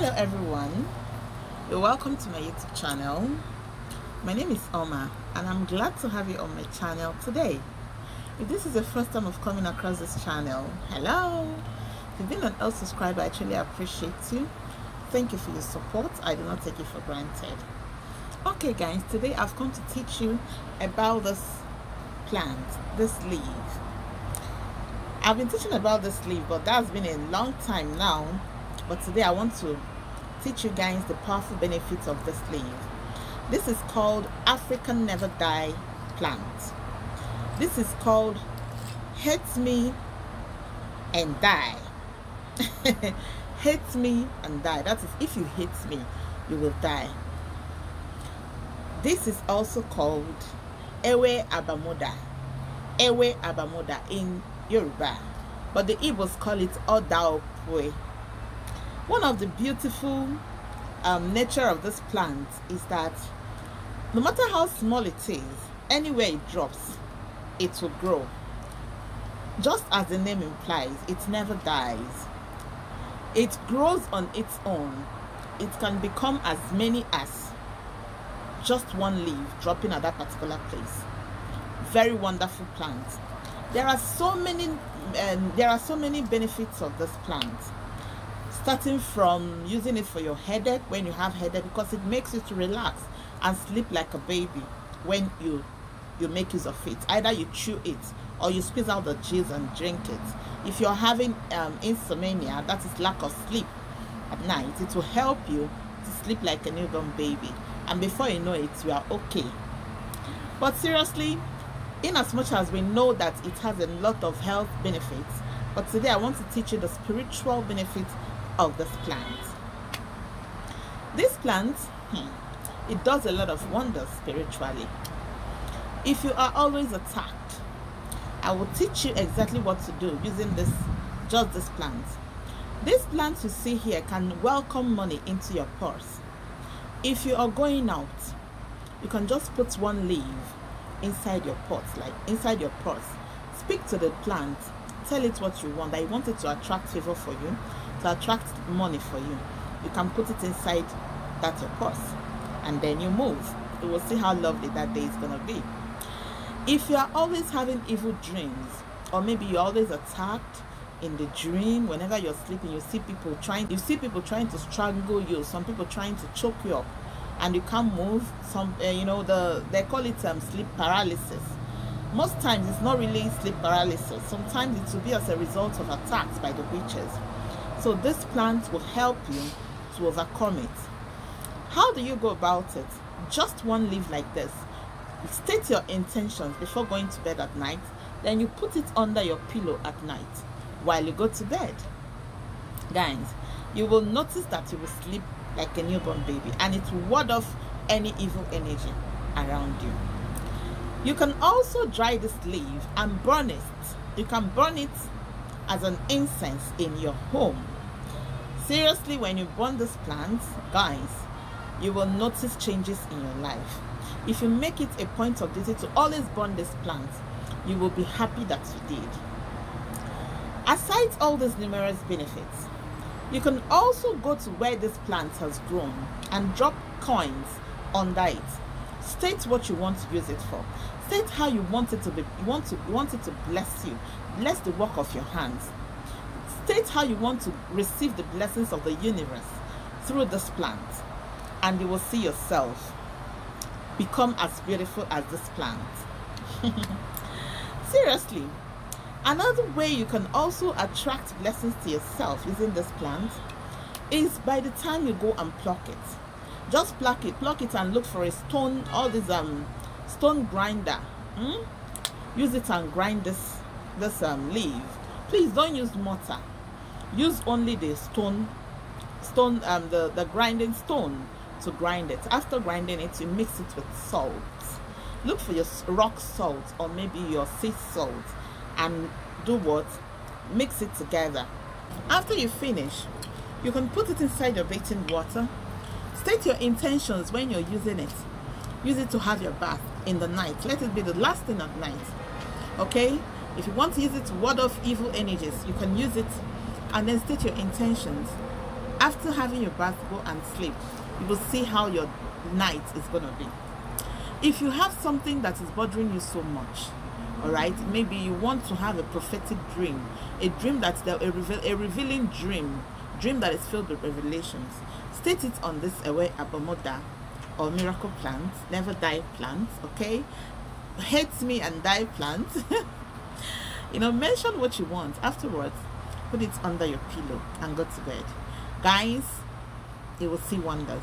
Hello everyone, you're welcome to my YouTube channel. My name is Oma and I'm glad to have you on my channel today. If this is the first time of coming across this channel, hello. If you've been an old subscriber, I actually appreciate you. Thank you for your support. I do not take it for granted. Okay guys, today I've come to teach you about this plant, this leaf. I've been teaching about this leaf, but that's been a long time now. But today I want to teach you guys the powerful benefits of this leaf. This is called African Never Die plant. This is called Hate Me and Die. hate me and die. That is, if you hate me, you will die. This is also called Ewe Abamoda. Ewe Abamoda in Yoruba. But the Igbos call it Odaopwe. One of the beautiful um, nature of this plant is that no matter how small it is, anywhere it drops, it will grow. Just as the name implies, it never dies. It grows on its own. It can become as many as just one leaf dropping at that particular place. Very wonderful plant. There are so many um, there are so many benefits of this plant starting from using it for your headache when you have headache because it makes you to relax and sleep like a baby when you you make use of it. Either you chew it or you squeeze out the juice and drink it. If you're having um, insomnia that is lack of sleep at night it will help you to sleep like a newborn baby. And before you know it you are okay. But seriously in as much as we know that it has a lot of health benefits but today i want to teach you the spiritual benefits of this plant. This plant hmm, it does a lot of wonders spiritually. If you are always attacked i will teach you exactly what to do using this just this plant. This plant you see here can welcome money into your purse. If you are going out you can just put one leaf inside your pot like inside your purse. Speak to the plant. Tell it what you want. You want it to attract favor for you to attract money for you. You can put it inside that your purse and then you move. You will see how lovely that day is gonna be. If you are always having evil dreams or maybe you're always attacked in the dream whenever you're sleeping you see people trying you see people trying to strangle you some people trying to choke you up and you can't move some uh, you know the they call it um, sleep paralysis. Most times it's not really sleep paralysis. Sometimes it will be as a result of attacks by the witches so this plant will help you to overcome it. How do you go about it? Just one leaf like this. State your intentions before going to bed at night. Then you put it under your pillow at night while you go to bed. Guys you will notice that you will sleep like a newborn baby and it will ward off any evil energy around you. You can also dry this leaf and burn it. You can burn it as an incense in your home seriously when you burn this plant guys you will notice changes in your life. If you make it a point of duty to always burn this plant you will be happy that you did. Aside all these numerous benefits you can also go to where this plant has grown and drop coins under it. State what you want to use it for. State how you want it to be you want to you want it to bless you. Bless the work of your hands state how you want to receive the blessings of the universe through this plant and you will see yourself become as beautiful as this plant. Seriously another way you can also attract blessings to yourself using this plant is by the time you go and pluck it. Just pluck it pluck it and look for a stone all this um stone grinder. Hmm? use it and grind this this um leaf. Please don't use mortar use only the stone stone um the the grinding stone to grind it. After grinding it you mix it with salt. Look for your rock salt or maybe your sea salt and do what? Mix it together. After you finish you can put it inside your bathing water. State your intentions when you're using it. Use it to have your bath in the night. Let it be the last thing at night. Okay? If you want to use it to ward off evil energies you can use it and then state your intentions. After having your bath go and sleep. You will see how your night is gonna be. If you have something that is bothering you so much all right maybe you want to have a prophetic dream a dream that's a, reveal, a revealing dream dream that is filled with revelations state it on this Ewe Abamoda or miracle plant never die plant okay? Hate me and die plant. You know mention what you want. Afterwards put it under your pillow and go to bed. Guys you will see wonders.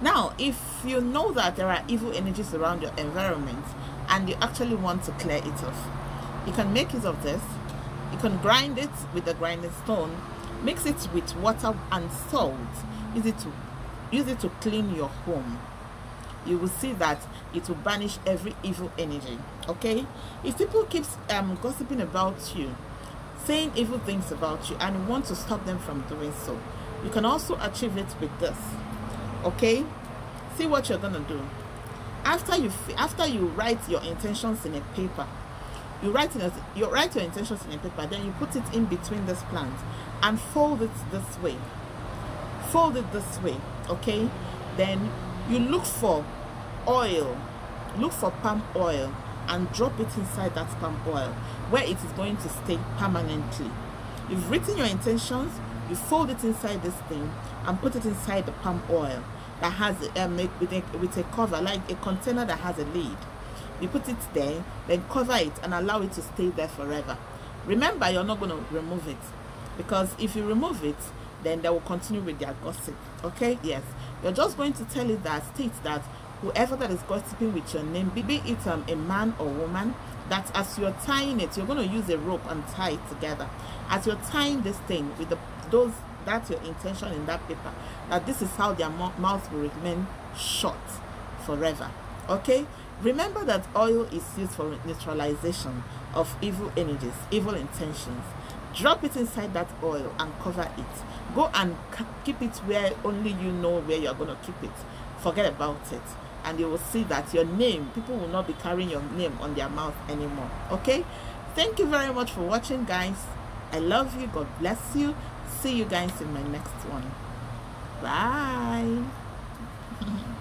Now if you know that there are evil energies around your environment and you actually want to clear it off you can make use of this. You can grind it with a grinding stone. Mix it with water and salt. Use it to use it to clean your home. You will see that it will banish every evil energy okay? If people keep um, gossiping about you saying evil things about you and you want to stop them from doing so. You can also achieve it with this okay? See what you're gonna do. After you after you write your intentions in a paper you write in a, you write your intentions in a paper then you put it in between this plant and fold it this way. Fold it this way okay? Then you look for oil. Look for palm oil and drop it inside that palm oil where it is going to stay permanently. You've written your intentions you fold it inside this thing and put it inside the palm oil that has um, with, a, with a cover like a container that has a lid. You put it there then cover it and allow it to stay there forever. Remember you're not going to remove it because if you remove it then they will continue with their gossip okay? Yes. You're just going to tell it that states that whoever that is gossiping with your name be, it um, a man or woman that as you're tying it you're going to use a rope and tie it together. As you're tying this thing with the those that's your intention in that paper that this is how their mouth will remain shut forever. Okay? Remember that oil is used for neutralization of evil energies evil intentions. Drop it inside that oil and cover it. Go and keep it where only you know where you're going to keep it. Forget about it and you will see that your name people will not be carrying your name on their mouth anymore. Okay? Thank you very much for watching guys. I love you. God bless you. See you guys in my next one. Bye